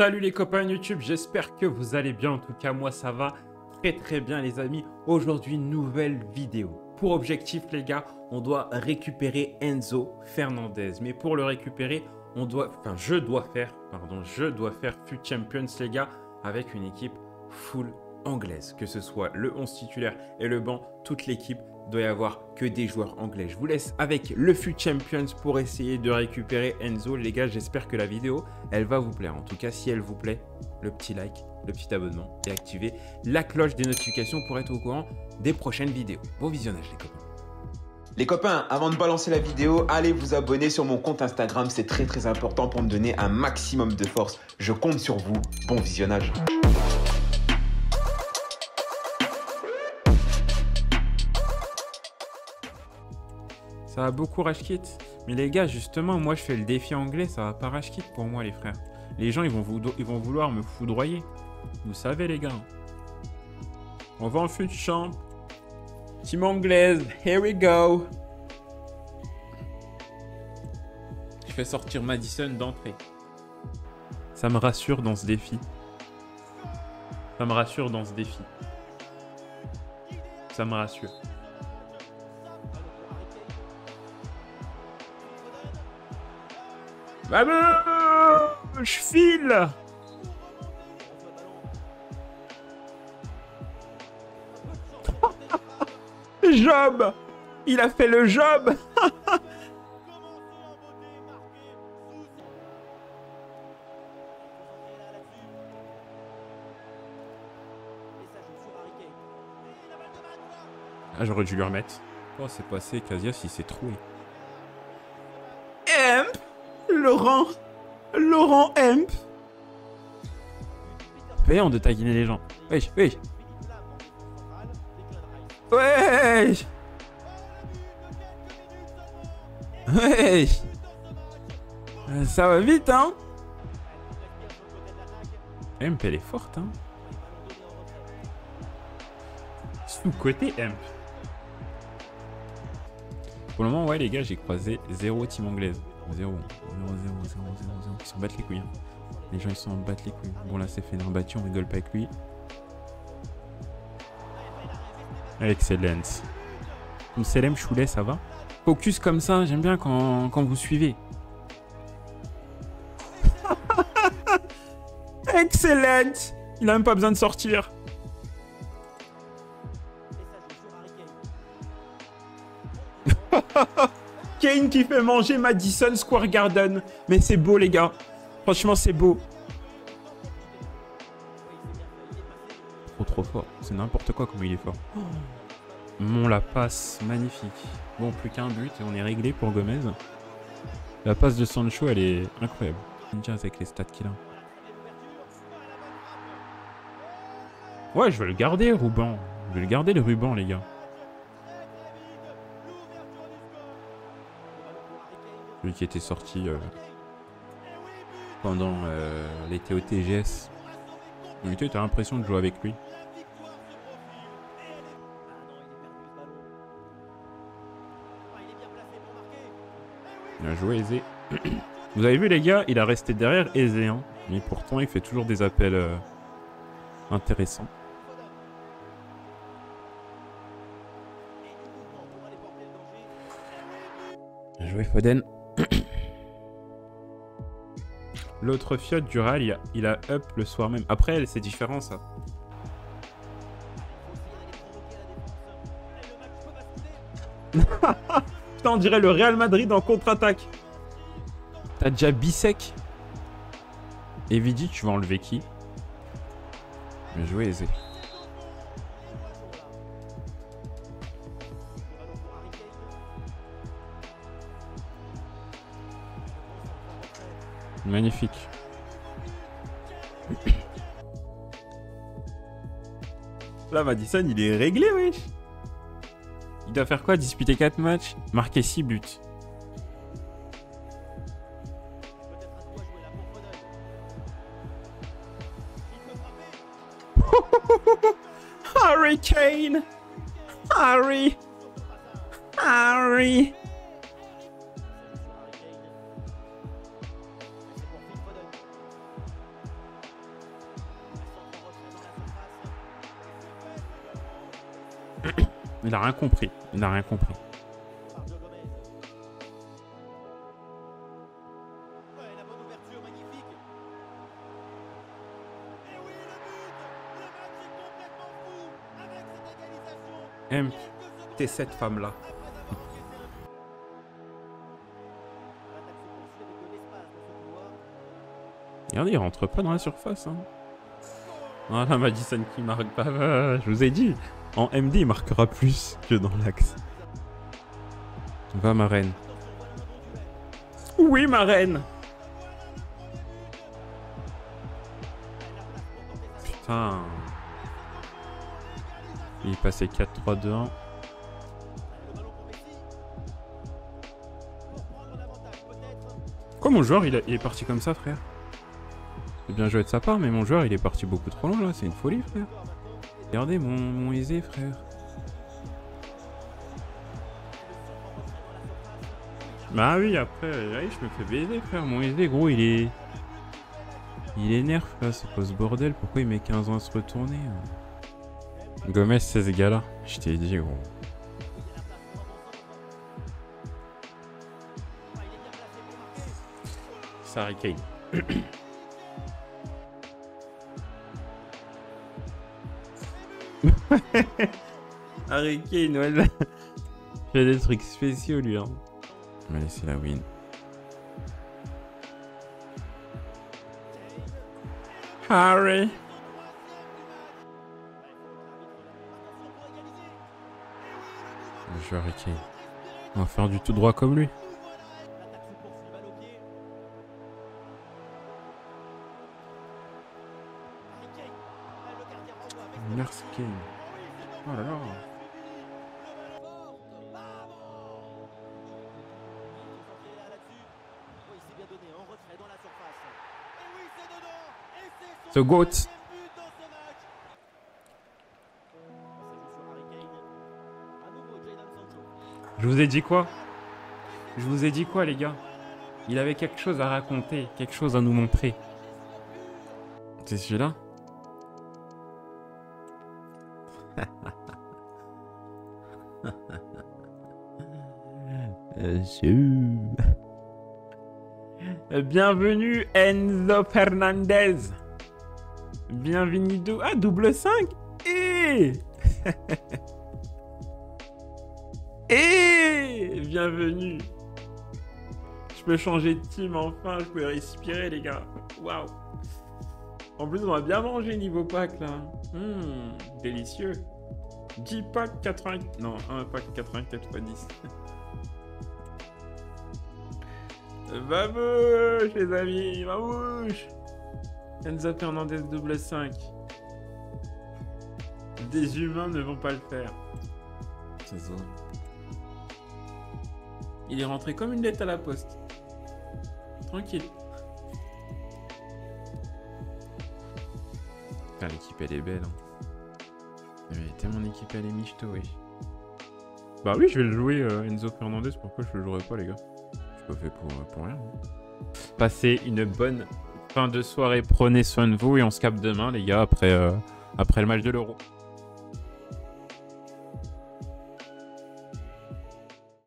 Salut les copains YouTube, j'espère que vous allez bien. En tout cas, moi ça va très très bien les amis. Aujourd'hui, nouvelle vidéo. Pour objectif les gars, on doit récupérer Enzo Fernandez. Mais pour le récupérer, on doit, enfin je dois faire, pardon, je dois faire FUT Champions les gars avec une équipe full anglaise. Que ce soit le 11 titulaire et le banc, toute l'équipe doit y avoir que des joueurs anglais. Je vous laisse avec le FUT Champions pour essayer de récupérer Enzo. Les gars, j'espère que la vidéo, elle va vous plaire. En tout cas, si elle vous plaît, le petit like, le petit abonnement et activez la cloche des notifications pour être au courant des prochaines vidéos. Bon visionnage les copains. Les copains, avant de balancer la vidéo, allez vous abonner sur mon compte Instagram, c'est très très important pour me donner un maximum de force. Je compte sur vous. Bon visionnage. Ça va beaucoup Rashkit. Mais les gars, justement, moi je fais le défi anglais, ça va pas Rashkit pour moi les frères. Les gens ils vont, ils vont vouloir me foudroyer. Vous savez les gars. On va en fut champ. Team anglaise, here we go. Je fais sortir Madison d'entrée. Ça me rassure dans ce défi. Ça me rassure dans ce défi. Ça me rassure. Vamos Je file Job Il a fait le job Ah, j'aurais dû lui remettre. Oh, c'est passé, Casias, il s'est troué? Laurent Laurent Imp Payant de taguiner les gens. Wesh, wesh Wesh Wesh Ça va vite, hein Imp, elle est forte, hein Sous-côté Imp. Pour le moment, ouais, les gars, j'ai croisé zéro team anglaise. Zéro. Zéro, zéro, zéro, zéro, zéro. Ils s'en battent les couilles. Hein. Les gens, ils s'en battent les couilles. Bon, là, c'est fait battu, on rigole pas avec lui. Excellent. Selem Choulet, ça va? Focus comme ça, j'aime bien quand, quand vous suivez. Excellent Il a même pas besoin de sortir. Kane qui fait manger Madison Square Garden. Mais c'est beau, les gars. Franchement, c'est beau. Trop, trop fort. C'est n'importe quoi comme il est fort. Mon la passe, magnifique. Bon, plus qu'un but et on est réglé pour Gomez. La passe de Sancho, elle est incroyable. avec les stats qu'il a. Ouais, je vais le garder, ruban. Je vais le garder, le ruban, les gars. Lui qui était sorti euh, pendant euh, l'été au TGS. Tu as l'impression de jouer avec lui. Bien joué, Aizé. Vous avez vu, les gars, il a resté derrière Aizé. Hein, mais pourtant, il fait toujours des appels euh, intéressants. Bien joué, Foden. L'autre fiote du RAL, il a, up le soir même. Après, c'est différent ça. Putain, on dirait le Real Madrid en contre-attaque. T'as déjà Bisec. Et Vidi, tu vas enlever qui? Bien joué, Aizé. Magnifique. Là, Madison, il est réglé, wesh. Il doit faire quoi Disputer 4 matchs Marquer 6 buts? Harry Kane Harry Harry Il a rien compris. Il n'a rien compris. Aime, t'es cette femme-là. Regardez, il rentre pas dans la surface. Hein. Voilà, Madison qui marque pas. Je vous ai dit, en MD, il marquera plus que dans l'axe. Va, ma reine. Oui, ma reine Putain. Il est passé 4-3-2-1. Quoi, mon joueur, il, il est parti comme ça, frère? C'est bien joué de sa part, mais mon joueur, il est parti beaucoup trop loin, là. C'est une folie, frère. Regardez mon, mon aisé, frère. Bah oui, après, je me fais baiser, frère. Mon aisé, gros, il est... Il énerve, là. C'est quoi ce bordel? Pourquoi il met 15 ans à se retourner hein? Gomez, c'est ce gars-là. Je t'ai dit, gros. Sarah Kane. Harry Kane, voilà. Il fait des trucs spéciaux, lui. Hein. On va laisser la win. Harry. Je vais Harry Kane. On va faire du tout droit comme lui. Merci Kane. Oh là là. The GOAT. Je vous ai dit quoi? Je vous ai dit quoi les gars? Il avait quelque chose à raconter, quelque chose à nous montrer. C'est celui-là? Bienvenue Enzo Fernandez. Bienvenue. Ah, double 5 Et Et Bienvenue. Je peux changer de team enfin, je peux respirer les gars. Waouh. En plus, on va bien manger niveau pack là. Hum, délicieux. 10 packs 80. Non, un pack 84 x 10. Vamouche, les amis, vamouche Enzo Fernandez double 5. Des humains ne vont pas le faire. C'est ça. Il est rentré comme une lettre à la poste. Tranquille. L'équipe elle est belle. Hein. Mais mon équipe elle est michto, oui. Bah oui, je vais le jouer euh, Enzo Fernandez. Pourquoi je le jouerai pas, les gars? Je pas fait pour, pour rien. Hein. Passez une bonne fin de soirée. Prenez soin de vous et on se capte demain, les gars, après, euh, après le match de l'Euro.